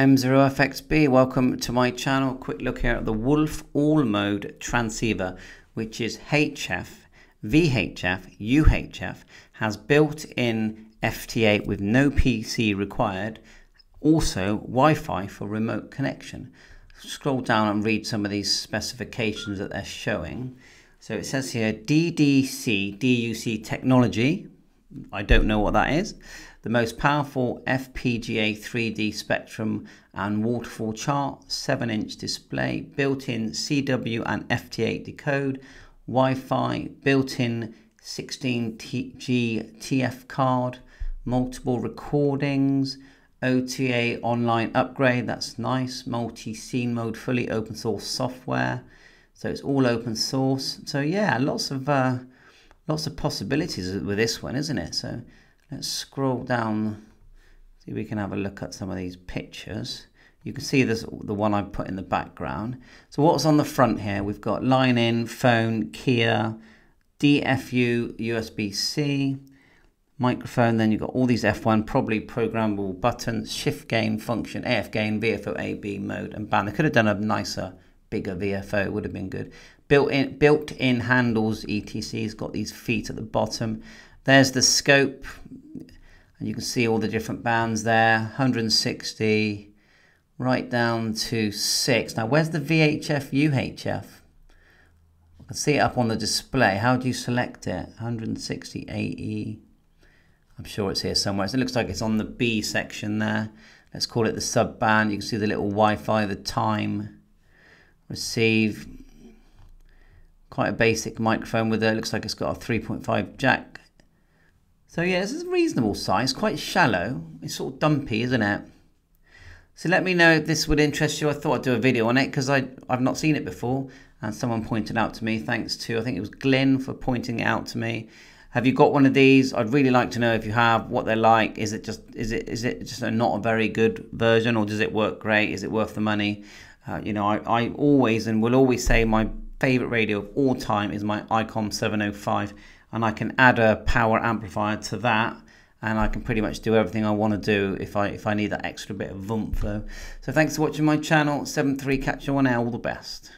M0FXB, welcome to my channel. Quick look here at the Wolf All Mode transceiver, which is HF, VHF, UHF, has built-in FT8 with no PC required, also Wi-Fi for remote connection. Scroll down and read some of these specifications that they're showing. So it says here DDC, DUC technology. I don't know what that is the most powerful FPGA 3D spectrum and waterfall chart, 7 inch display, built in CW and FT8 decode, Wi Fi, built in 16G TF card, multiple recordings, OTA online upgrade, that's nice, multi scene mode, fully open source software. So it's all open source. So yeah, lots of uh, lots of possibilities with this one, isn't it? So Let's scroll down, see we can have a look at some of these pictures. You can see this the one I put in the background. So what's on the front here? We've got line in, phone, key, DFU, USB-C, microphone. Then you've got all these F1 probably programmable buttons, shift gain function, AF gain, VFO AB mode, and band. They could have done a nicer, bigger VFO. Would have been good. Built in, built in handles, ETC. has got these feet at the bottom. There's the scope, and you can see all the different bands there 160 right down to 6. Now, where's the VHF UHF? I can see it up on the display. How do you select it? 160 AE. I'm sure it's here somewhere. So it looks like it's on the B section there. Let's call it the sub band. You can see the little Wi-Fi, the time, receive. Quite a basic microphone with it. Looks like it's got a 3.5 jack so yeah, this is a reasonable size, quite shallow. It's sort of dumpy, isn't it? So let me know if this would interest you. I thought I'd do a video on it because I've not seen it before. And someone pointed out to me, thanks to, I think it was Glenn for pointing it out to me. Have you got one of these? I'd really like to know if you have, what they're like. Is it just, is it, is it just a not a very good version or does it work great? Is it worth the money? Uh, you know, I, I always and will always say my favorite radio of all time is my ICOM 705 and I can add a power amplifier to that and I can pretty much do everything I want to do if I if I need that extra bit of oomph though. So thanks for watching my channel, 73 Catch You One All the best.